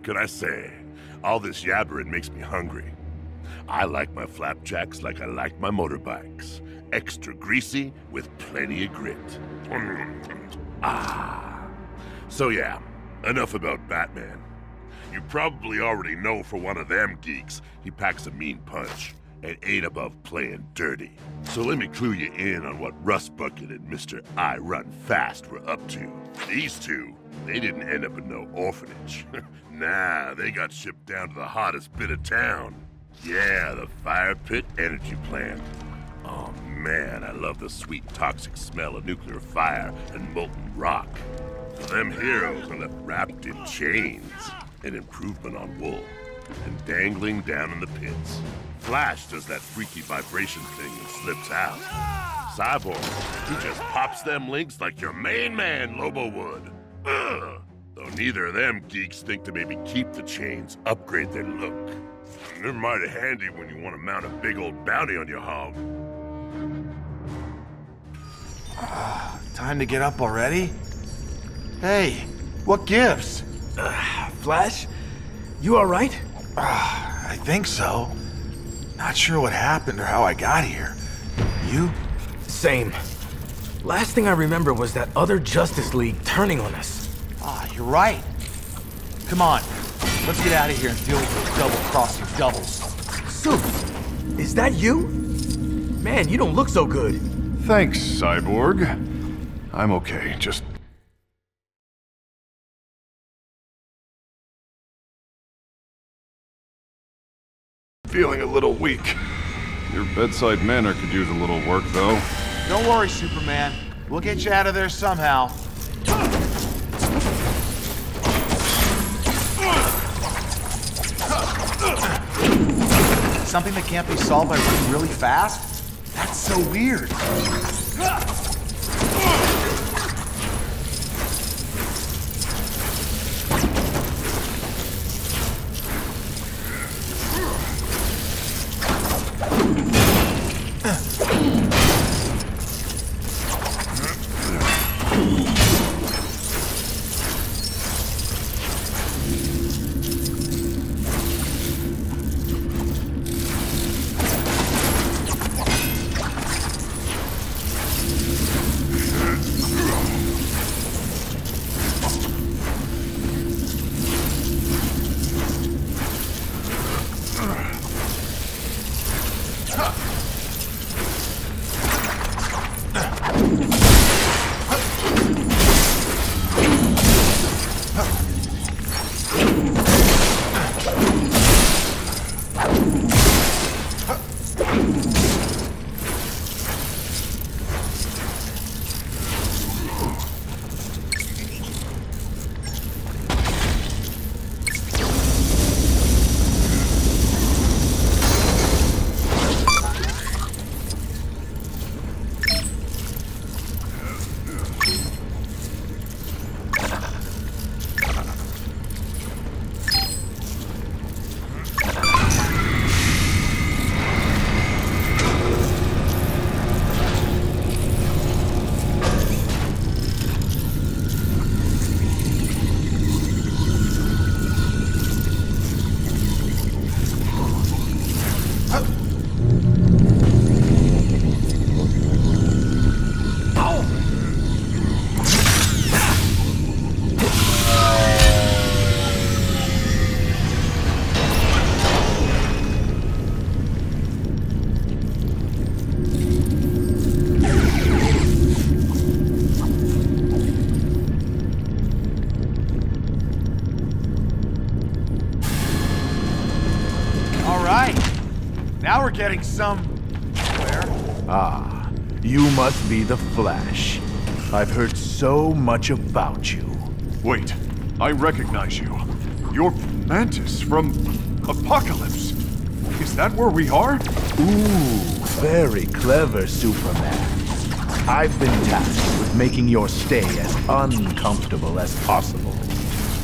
what can I say? All this yabbering makes me hungry. I like my flapjacks like I like my motorbikes. Extra greasy with plenty of grit. ah. So yeah, enough about Batman. You probably already know for one of them geeks, he packs a mean punch and ain't above playing dirty. So let me clue you in on what Rust Bucket and Mr. I Run Fast were up to. These two, they didn't end up in no orphanage. nah, they got shipped down to the hottest bit of town. Yeah, the Fire Pit Energy Plant. Oh man, I love the sweet toxic smell of nuclear fire and molten rock. So Them heroes are left wrapped in chains, an improvement on wool, and dangling down in the pits. Flash does that freaky vibration thing and slips out. Cyborg, he just pops them links like your main man, Lobo would. Ugh. Though neither of them geeks think to maybe keep the chains, upgrade their look. They're mighty handy when you want to mount a big old bounty on your hog. Time to get up already? Hey, what gives? Flash? You alright? I think so. Not sure what happened or how I got here. You? Same. Last thing I remember was that other Justice League turning on us. You're right. Come on, let's get out of here and deal with those double-crossing doubles. Soup, is that you? Man, you don't look so good. Thanks, Cyborg. I'm okay, just... Feeling a little weak. Your bedside manner could use a little work, though. Don't worry, Superman. We'll get you out of there somehow. Something that can't be solved by running really fast? That's so weird. Getting somewhere. Ah, you must be the Flash. I've heard so much about you. Wait, I recognize you. You're Mantis from Apokolips. Is that where we are? Ooh, very clever, Superman. I've been tasked with making your stay as uncomfortable as possible.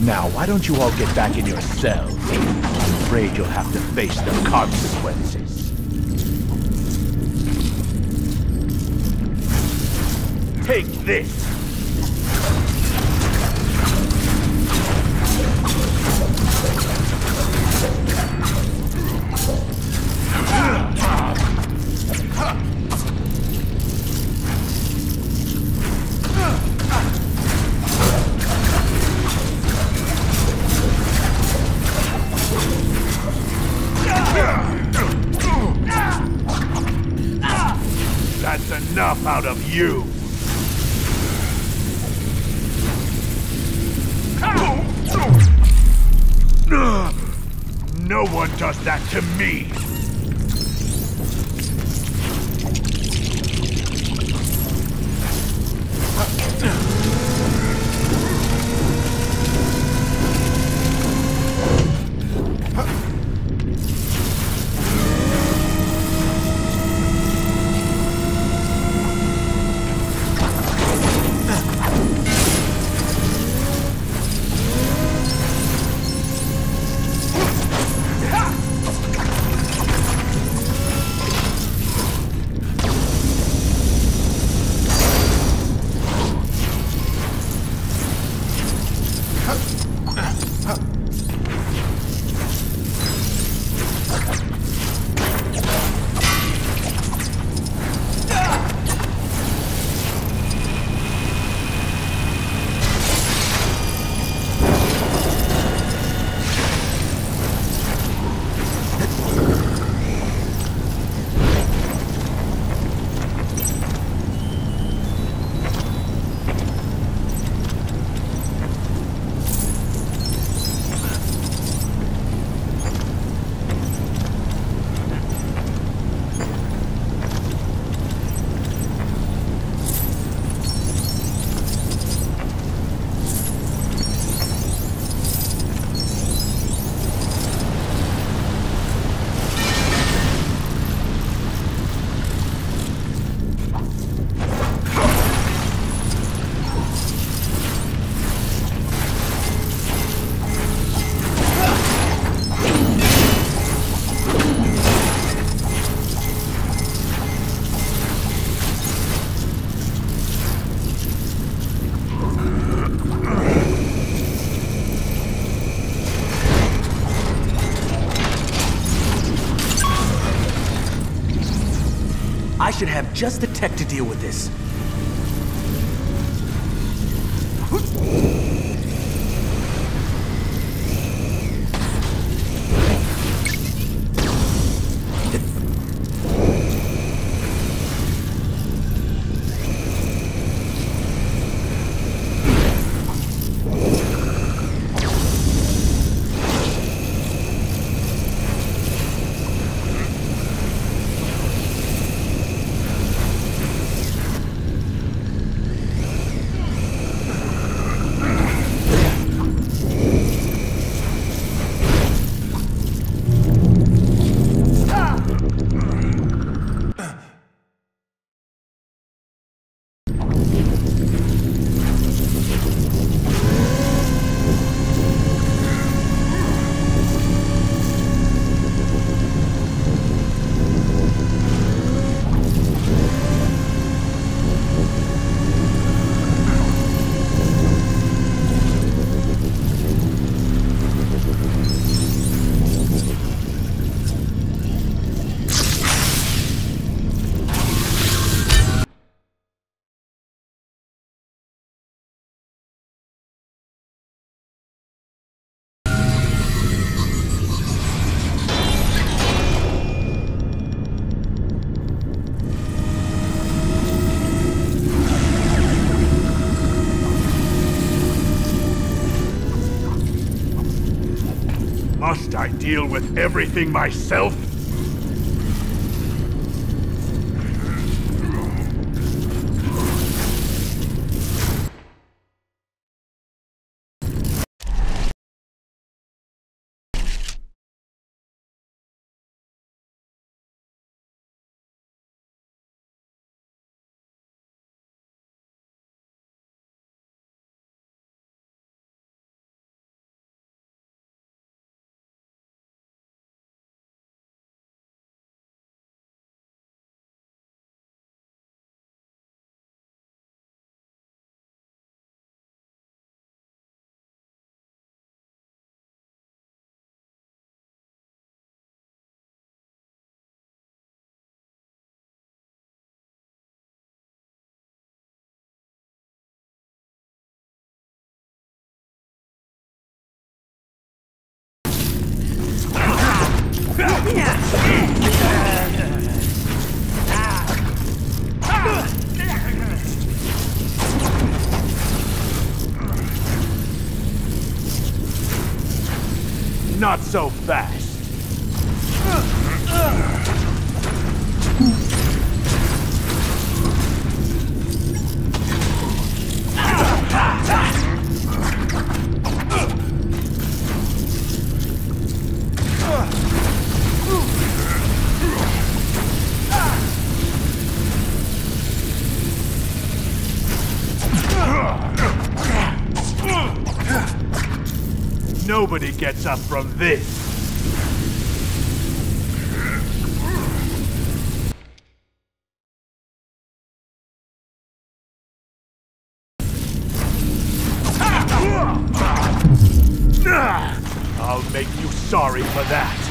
Now, why don't you all get back in your cells? I'm afraid you'll have to face the consequences. Take this! Just the tech to deal with this. Deal with everything myself? So fast. Nobody gets up from this. I'll make you sorry for that.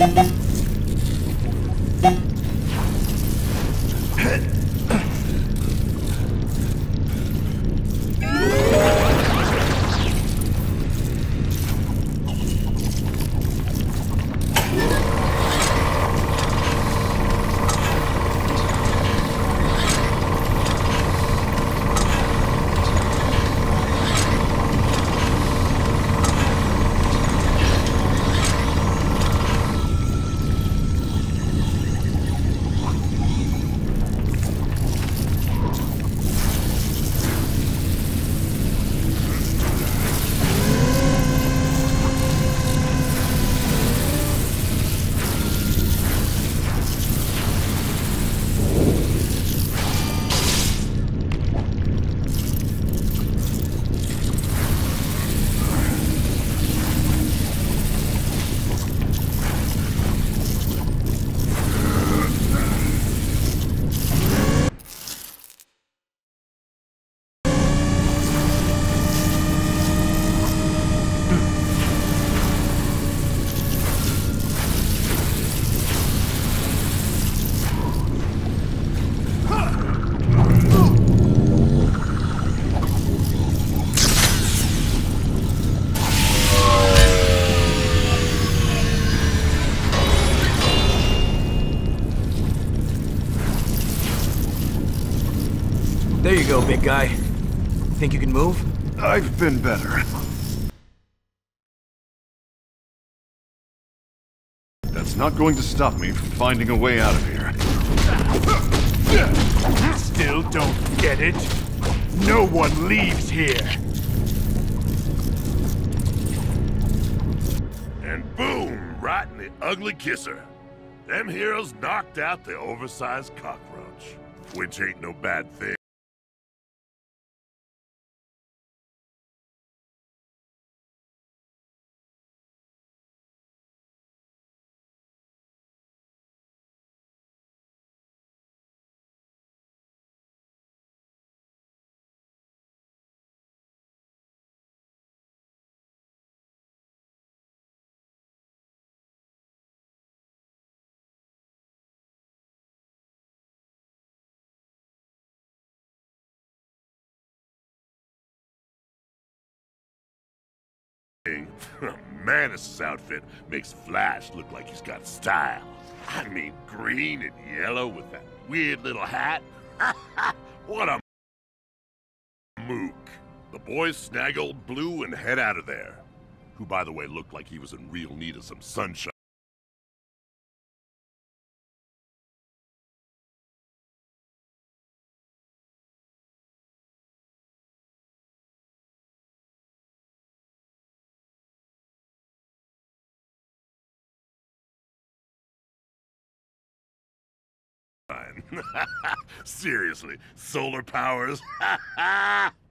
There you big guy. Think you can move? I've been better. That's not going to stop me from finding a way out of here. Still don't get it? No one leaves here! And boom! Right in the ugly kisser. Them heroes knocked out the oversized cockroach. Which ain't no bad thing. Mantis' outfit makes Flash look like he's got style. I mean, green and yellow with that weird little hat. what a mook. The boys snag old Blue and head out of there. Who, by the way, looked like he was in real need of some sunshine. Seriously, solar powers?